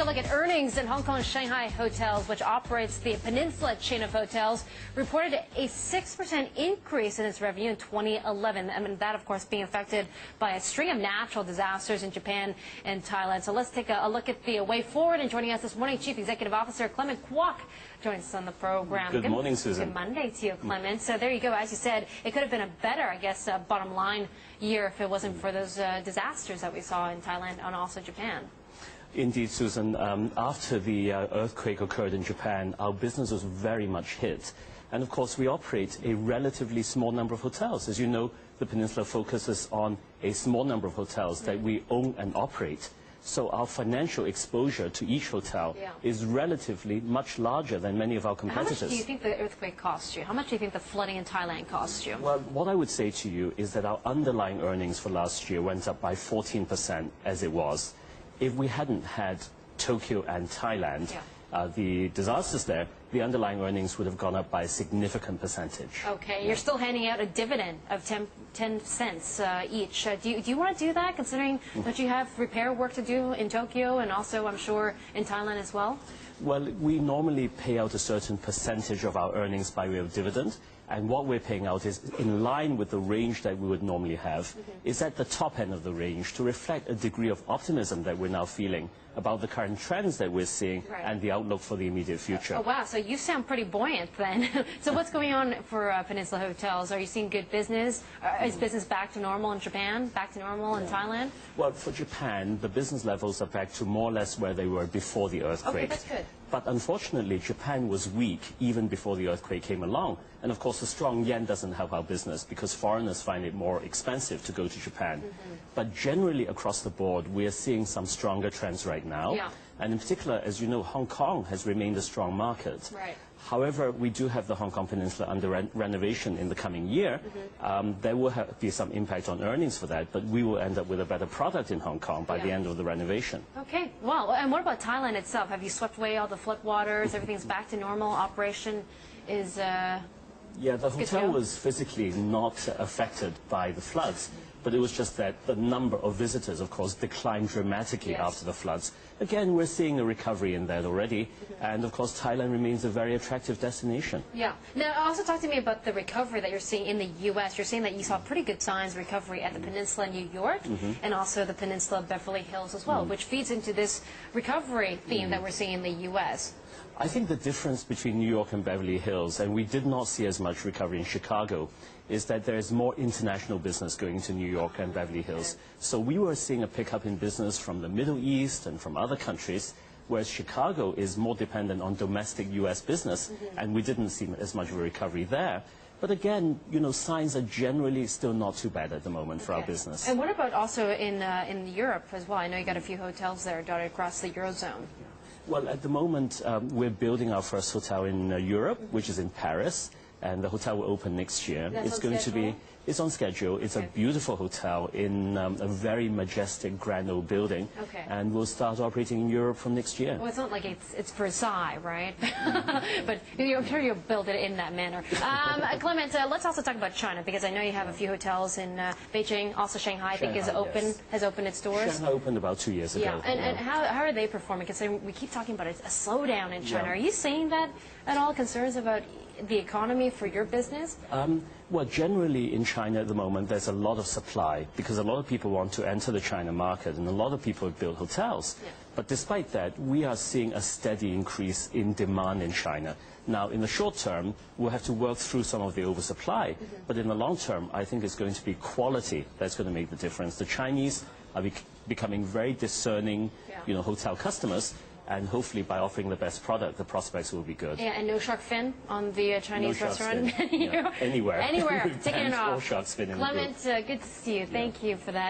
a look at earnings in Hong Kong Shanghai Hotels, which operates the Peninsula chain of hotels, reported a 6% increase in its revenue in 2011. I mean, that, of course, being affected by a string of natural disasters in Japan and Thailand. So let's take a, a look at the way forward. And joining us this morning, Chief Executive Officer Clement Kwok joins us on the program. Good, good morning, Susan. Good Monday to you, Clement. So there you go. As you said, it could have been a better, I guess, uh, bottom line year if it wasn't for those uh, disasters that we saw in Thailand and also Japan. Indeed, Susan. Um, after the uh, earthquake occurred in Japan, our business was very much hit. And of course, we operate a relatively small number of hotels. As you know, the Peninsula focuses on a small number of hotels that we own and operate. So our financial exposure to each hotel Yeah. is relatively much larger than many of our competitors. How much do you think the earthquake cost you? How much do you think the flooding in Thailand cost you? Well, what I would say to you is that our underlying earnings for last year went up by 14% as it was. If we hadn't had Tokyo and Thailand, Yeah. uh, the disasters there, the underlying earnings would have gone up by a significant percentage. Okay, you're still handing out a dividend of 10, 10 cents uh, each. Uh, do, you, do you want to do that, considering that you have repair work to do in Tokyo and also, I'm sure, in Thailand as well? Well, we normally pay out a certain percentage of our earnings by way of dividend, and what we're paying out is in line with the range that we would normally have, Mm-hmm. is at the top end of the range to reflect a degree of optimism that we're now feeling about the current trends that we're seeing Right. and the outlook for the immediate future. Oh, wow, so you sound pretty buoyant then. so what's going on for uh, Peninsula Hotels? Are you seeing good business? Uh, is business back to normal in Japan? Back to normal in Thailand? Well, for Japan, the business levels are back to more or less where they were before the earthquake. Okay, that's good. But unfortunately, Japan was weak even before the earthquake came along. And of course, the strong yen doesn't help our business because foreigners find it more expensive to go to Japan. Mm-hmm. But generally across the board, we are seeing some stronger trends right now. Yeah. And in particular, as you know, Hong Kong has remained a strong market. Right. However, we do have the Hong Kong Peninsula under ren- renovation in the coming year. Mm-hmm. Um, there will be some impact on earnings for that, but we will end up with a better product in Hong Kong by the end of the renovation. Okay, well, and what about Thailand itself? Have you swept away all the floodwaters? Everything's back to normal? Operation is, uh, Yeah, the hotel was physically not affected by the floods, but it was just that the number of visitors, of course, declined dramatically Yes. after the floods. Again, we're seeing a recovery in that already, Mm-hmm. and of course, Thailand remains a very attractive destination. yeah. Now, also talk to me about the recovery that you're seeing in the U.S. You're saying that you saw pretty good signs of recovery at the mm-hmm. Peninsula in New York mm-hmm. and also the Peninsula of Beverly Hills as well, mm-hmm. which feeds into this recovery theme that we're seeing in the U.S. I think the difference between New York and Beverly Hills, and we did not see as much recovery in Chicago, is that there is more international business going to New York and Beverly Hills. So we were seeing a pickup in business from the Middle East and from other countries, whereas Chicago is more dependent on domestic U.S. business, and we didn't see as much of a recovery there. But again, you know, signs are generally still not too bad at the moment for our business. And what about also in uh, in Europe as well? I know you got a few hotels there dotted across the eurozone. Well, at the moment, um, we're building our first hotel in uh, Europe, which is in Paris, and the hotel will open next year. That's it's on going to schedule? be, it's on schedule. It's Okay. a beautiful hotel in um, a very majestic, grand old building, Okay. and we'll start operating in Europe from next year. Well, it's not like it's, it's Versailles, right? but you- I'm sure you'll build it in that manner. Um, Clement, uh, let's also talk about China because I know you have a few hotels in uh, Beijing, also Shanghai. I think is open yes. has opened its doors. Shanghai opened about two years ago. Yeah, and, and how, how are they performing? Considering we keep talking about a, a slowdown in China. Yeah. Are you seeing that at all? Concerns about the economy for your business? Um, well, generally in China at the moment, there's a lot of supply because a lot of people want to enter the China market and a lot of people have built hotels. Yeah. But despite that, we are seeing a steady increase in demand in China. Now, in the short term, we'll have to work through some of the oversupply. Mm-hmm. But in the long term, I think it's going to be quality that's going to make the difference. The Chinese are bec- becoming very discerning, Yeah. you know, hotel customers. And hopefully by offering the best product, the prospects will be good. Yeah, and no shark fin on the uh, Chinese shark restaurant. fin. Yeah, anywhere. Anywhere. Taking it off. shark fin in the group. Clement, uh, good to see you. Thank you for that.